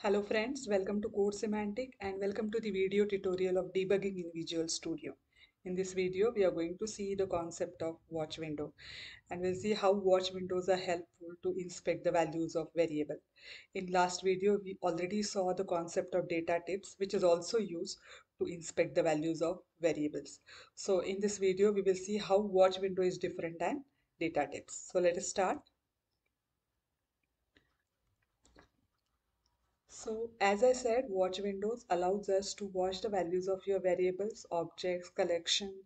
Hello friends, welcome to Code Semantic and welcome to the video tutorial of debugging in Visual Studio. In this video, we are going to see the concept of watch window and we'll see how watch windows are helpful to inspect the values of variable. In last video, we already saw the concept of DataTips, which is also used to inspect the values of variables. So in this video, we will see how watch window is different than DataTips. So let us start. So as I said, watch windows allows us to watch the values of your variables, objects, collection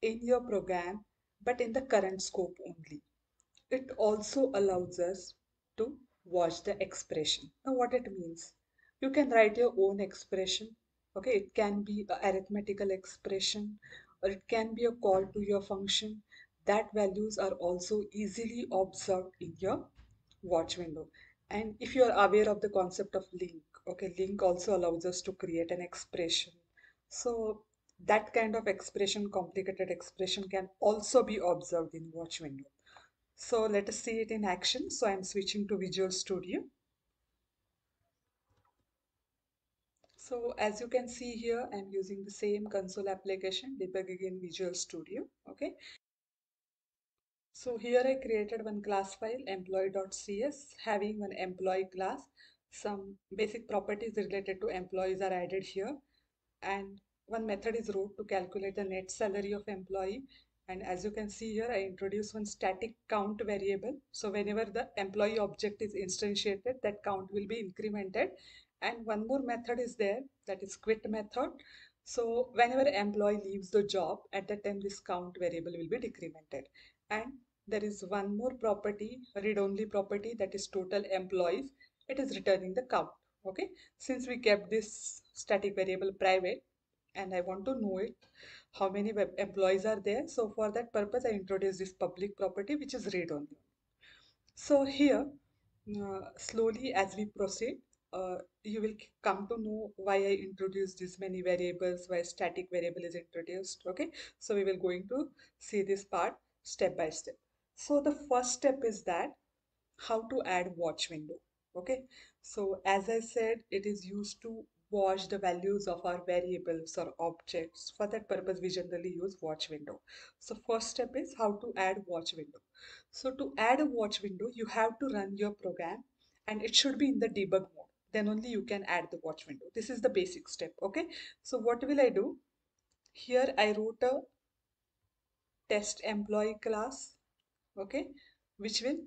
in your program, but in the current scope only. It also allows us to watch the expression. Now what it means? You can write your own expression. Okay, it can be an arithmetical expression or it can be a call to your function. That values are also easily observed in your watch window and if you are aware of the concept of LINQ okay LINQ also allows us to create an expression. So that kind of expression complicated expression can also be observed in watch window. So let us see it in action. So i'm switching to visual studio. So as you can see here i'm using the same console application debugging in visual studio okay so here I created one class file employee.cs having one employee class. Some basic properties related to employees are added here. And one method is wrote to calculate the net salary of employee. And as you can see here I introduce one static count variable. So whenever the employee object is instantiated that count will be incremented. And one more method is there that is quit method. So whenever employee leaves the job at that time this count variable will be decremented and there is one more property read-only property that is total employees. It is returning the count okay? Since we kept this static variable private and I want to know it how many employees are there? So for that purpose I introduce this public property which is read only. So here uh, slowly as we proceed uh, you will come to know why I introduced this many variables why static variable is introduced okay? So we will going to see this part step by step so the first step is that how to add watch window. Okay. So as I said, it is used to watch the values of our variables or objects. For that purpose, we generally use watch window. So first step is how to add watch window. So to add a watch window, you have to run your program and it should be in the debug mode. Then only you can add the watch window. This is the basic step. Okay. So what will I do? Here I wrote a test employee class okay which will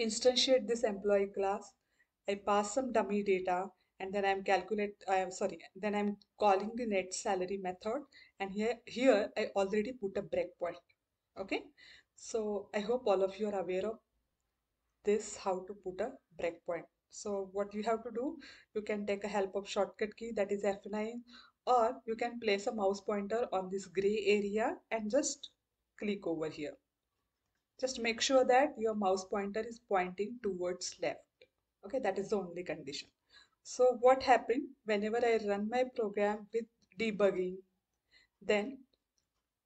instantiate this employee class. I pass some dummy data and then I'm calculate I am sorry then I'm calling the net salary method and here here I already put a breakpoint okay. So I hope all of you are aware of this how to put a breakpoint so what you have to do you can take a help of shortcut key that is F9 or you can place a mouse pointer on this gray area and just click over here. Just make sure that your mouse pointer is pointing towards left. Okay that is the only condition. So what happened? Whenever I run my program with debugging then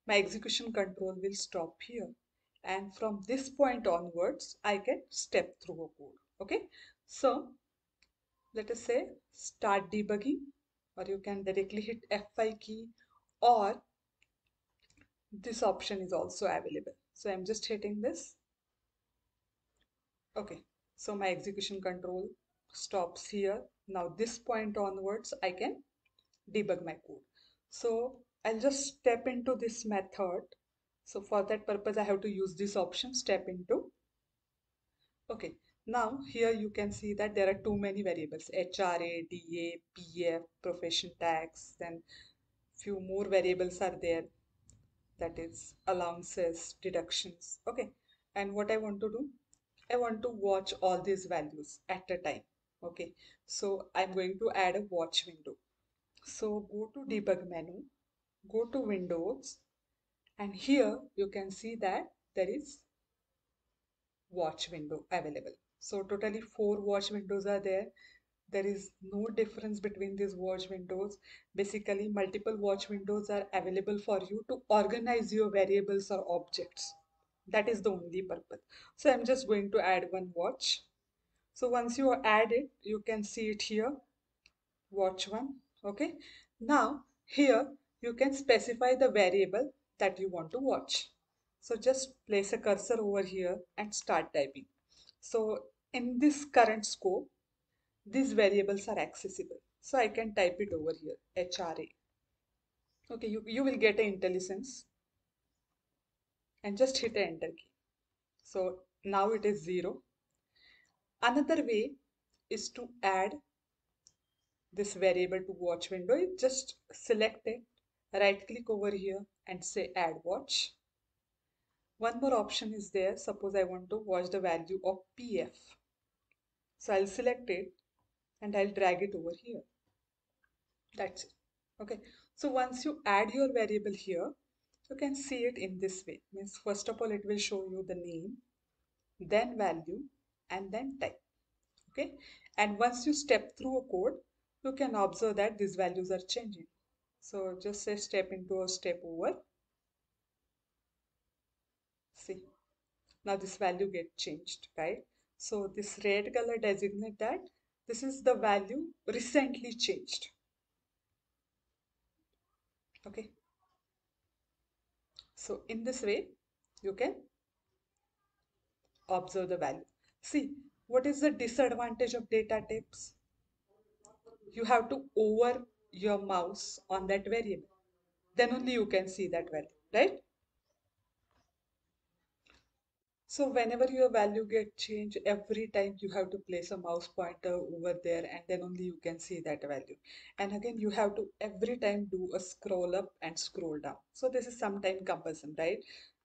my execution control will stop here. And from this point onwards I can step through a code. Okay? So let us say start debugging or you can directly hit F5 key or this option is also available. So I'm just hitting this. Okay. So my execution control stops here. Now this point onwards I can debug my code. So I'll just step into this method. So for that purpose I have to use this option step into. Okay. Now here you can see that there are too many variables. HRA, DA, PF, profession tax then few more variables are there that is allowances, deductions. Okay. And what I want to do, I want to watch all these values at a time. Okay. So I'm going to add a watch window. So go to debug menu, go to Windows, and here you can see that there is watch window available. So totally four watch windows are there there is no difference between these watch windows basically multiple watch windows are available for you to organize your variables or objects that is the only purpose so i'm just going to add one watch So once you add it, you can see it here, watch one, okay? Now here you can specify the variable that you want to watch. So just place a cursor over here and start typing. So in this current scope, these variables are accessible. So I can type it over here, HRA. Okay, you, you will get an IntelliSense and just hit the enter key. So now it is zero. Another way is to add this variable to watch window. Just select it, right click over here and say add watch. One more option is there. Suppose I want to watch the value of PF. So I'll select it and I'll drag it over here. That's it. Okay. So once you add your variable here, you can see it in this way. Means first of all, it will show you the name, then value, and then type. Okay. And once you step through a code, you can observe that these values are changing. So just say step into a step over. See. Now this value get changed, right? So this red color designate that this is the value recently changed. Okay. So in this way, you can observe the value. See, what is the disadvantage of DataTips? You have to over your mouse on that variable. Then only you can see that value, right? So whenever your value get changed, every time you have to place a mouse pointer over there and then only you can see that value. And again, you have to every time do a scroll up and scroll down. So this is sometime cumbersome, right?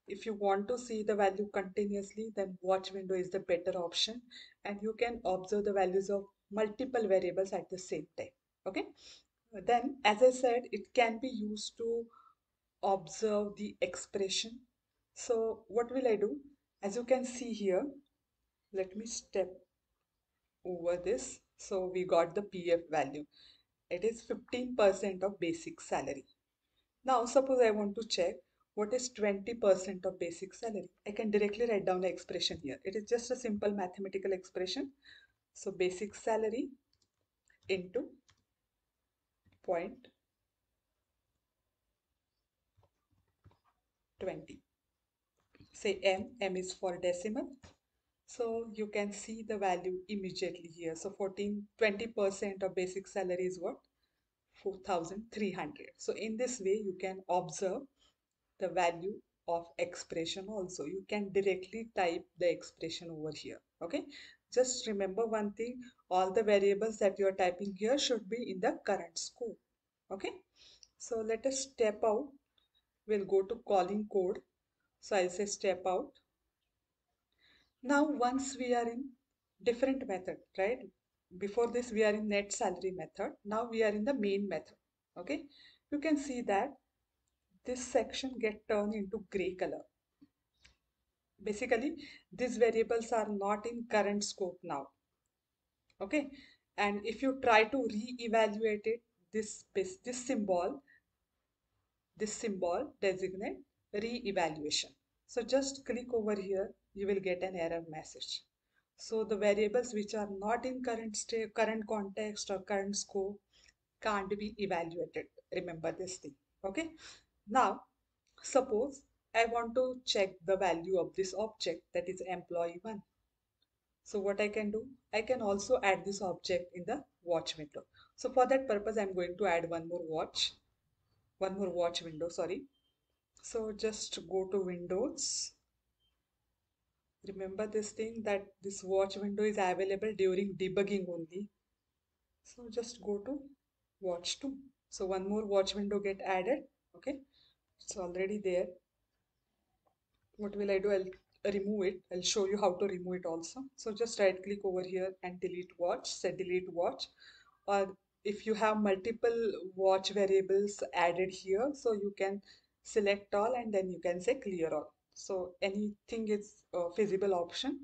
If you want to see the value continuously, then watch window is the better option. And you can observe the values of multiple variables at the same time. Okay. Then, as I said, it can be used to observe the expression. So what will I do? As you can see here let me step over this. So we got the PF value. It is 15% of basic salary. Now suppose I want to check what is 20% of basic salary. I can directly write down the expression here. It is just a simple mathematical expression. So basic salary into point 20 say m, m is for decimal. So you can see the value immediately here. So 14, 20% of basic salary is what? 4,300. So in this way, you can observe the value of expression also. You can directly type the expression over here. Okay. Just remember one thing, all the variables that you are typing here should be in the current scope. Okay. So let us step out. We'll go to calling code so I'll say step out. Now once we are in different method, right? Before this we are in net salary method. Now we are in the main method. Okay. You can see that this section get turned into gray color. Basically, these variables are not in current scope now. Okay. And if you try to re-evaluate it, this, this symbol, this symbol designate re-evaluation. So just click over here, you will get an error message. So the variables which are not in current state, current context or current scope can't be evaluated. Remember this thing. Okay. Now, suppose I want to check the value of this object that is employee one. So what I can do, I can also add this object in the watch window. So for that purpose, I'm going to add one more watch, one more watch window, sorry. So just go to Windows. Remember this thing that this watch window is available during debugging only. So just go to watch 2. So one more watch window get added. Okay. It's already there. What will I do? I'll remove it. I'll show you how to remove it also. So just right click over here and delete watch. Say delete watch. Or if you have multiple watch variables added here, so you can select all and then you can say clear all. So anything is a feasible option.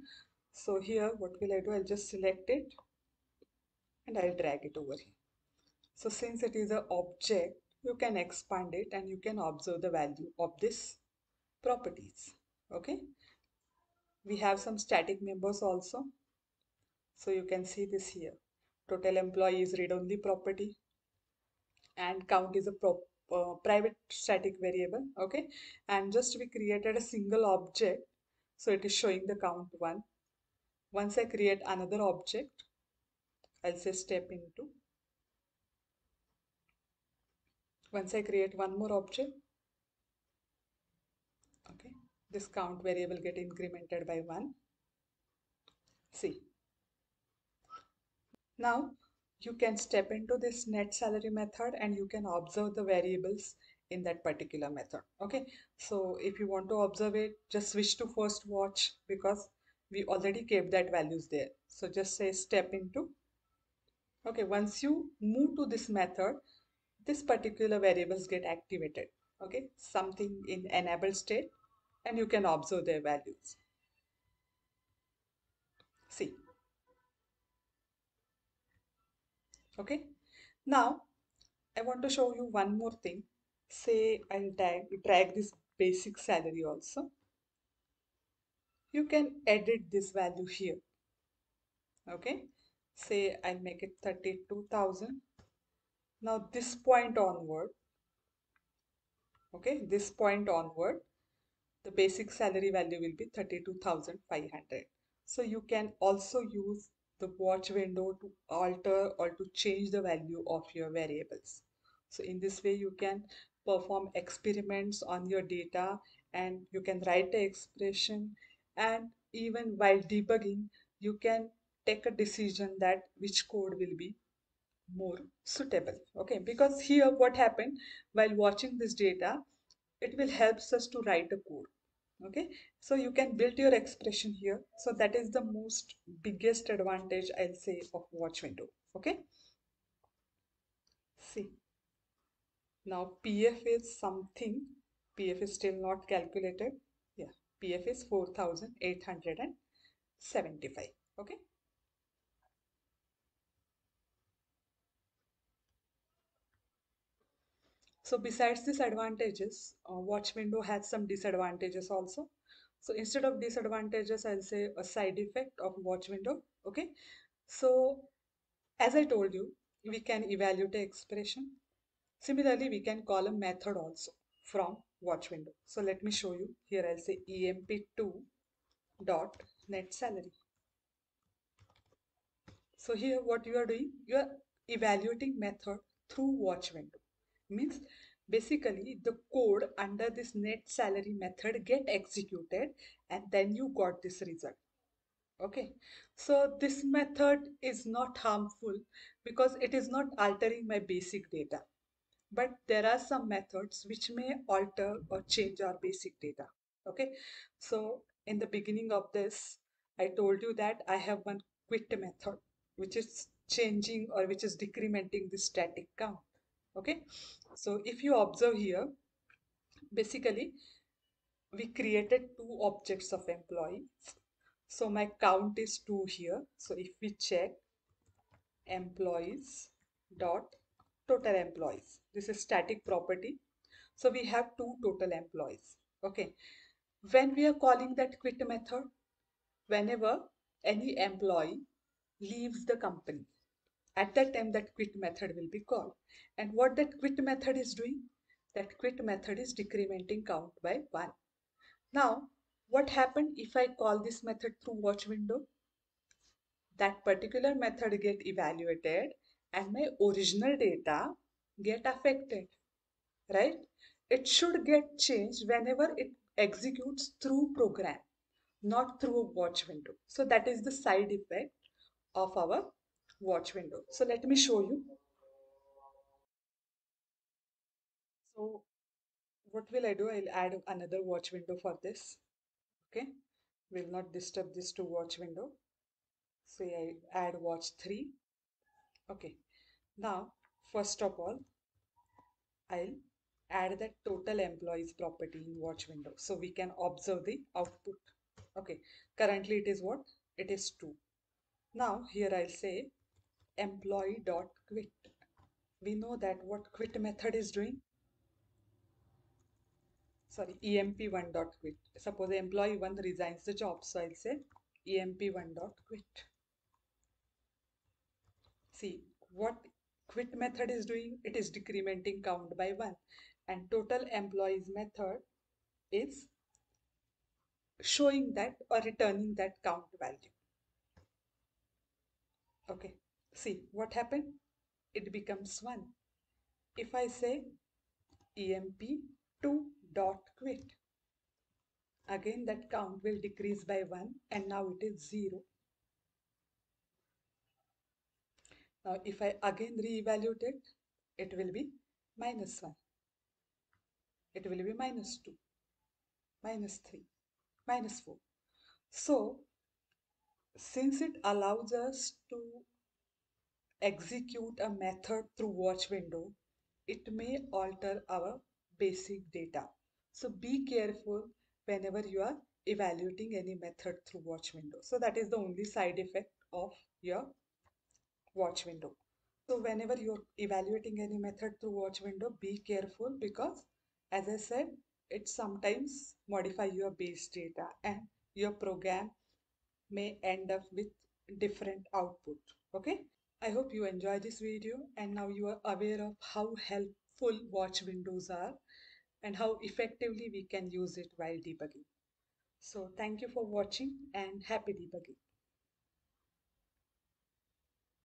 So here what will I do? I'll just select it and I'll drag it over here. So since it is an object you can expand it and you can observe the value of this properties. Okay? We have some static members also. So you can see this here. Total employee is read-only property and count is a pro private static variable. Okay. And just we created a single object. So it is showing the count one. Once I create another object, I'll say step into. Once I create one more object, okay, this count variable get incremented by one. See. Now you can step into this net salary method and you can observe the variables in that particular method. Okay. So if you want to observe it, just switch to first watch because we already kept that values there. So just say step into. Okay. Once you move to this method, this particular variables get activated. Okay. Something in enable state and you can observe their values. See. Okay. Now, I want to show you one more thing. Say I'll drag, drag this basic salary also. You can edit this value here. Okay. Say I'll make it 32,000. Now this point onward, okay, this point onward, the basic salary value will be 32,500. So you can also use the watch window to alter or to change the value of your variables. So in this way you can perform experiments on your data and you can write the expression. And even while debugging you can take a decision that which code will be more suitable. Okay because here what happened while watching this data it will helps us to write a code okay? So you can build your expression here. So that is the most biggest advantage i'll say of watch window. Okay? See. Now pf is something. Pf is still not calculated. Yeah. Pf is 4875 okay So besides these advantages, uh, watch window has some disadvantages also. So instead of disadvantages, I'll say a side effect of watch window. Okay. So as I told you, we can evaluate the expression. Similarly, we can call a method also from watch window. So let me show you. Here I'll say emp2 dot net salary. So here what you are doing, you are evaluating method through watch window means basically the code under this net salary method get executed and then you got this result. Okay. So this method is not harmful because it is not altering my basic data. But there are some methods which may alter or change our basic data. Okay. So in the beginning of this i told you that i have one quit method which is changing or which is decrementing the static count okay? So if you observe here basically we created two objects of employees. So my count is 2 here. So if we check employees dot total employees. This is static property. So we have two total employees. Okay? When we are calling that quit method whenever any employee leaves the company at that time that quit method will be called. And what that quit method is doing? That quit method is decrementing count by 1 now what happened if i call this method through watch window? That particular method get evaluated and my original data get affected right? It should get changed whenever it executes through program not through a watch window. So that is the side effect of our watch window. So let me show you. So what will I do? I'll add another watch window for this. Okay. Will not disturb this to watch window. So I add watch 3. Okay. Now, first of all, I'll add the total employees property in watch window. So we can observe the output. Okay. Currently it is what? It is 2. Now here I'll say employee dot quit. We know that what quit method is doing. Sorry, emp1 dot quit. Suppose employee one resigns the job, so I'll say emp1 dot quit. see what quit method is doing it is decrementing count by one and total employees method is showing that or returning that count value okay see what happened? It becomes 1 if I say emp2 dot quit again that count will decrease by 1 and now it is 0 now if I again re-evaluate it it will be minus 1 it will be minus 2 minus 3 minus 4 so since it allows us to execute a method through watch window, it may alter our basic data. So be careful whenever you are evaluating any method through watch window. So that is the only side effect of your watch window. So whenever you're evaluating any method through watch window, be careful because as I said, it sometimes modify your base data and your program may end up with different output. Okay. I hope you enjoy this video and now you are aware of how helpful watch windows are and how effectively we can use it while debugging. So thank you for watching and happy debugging.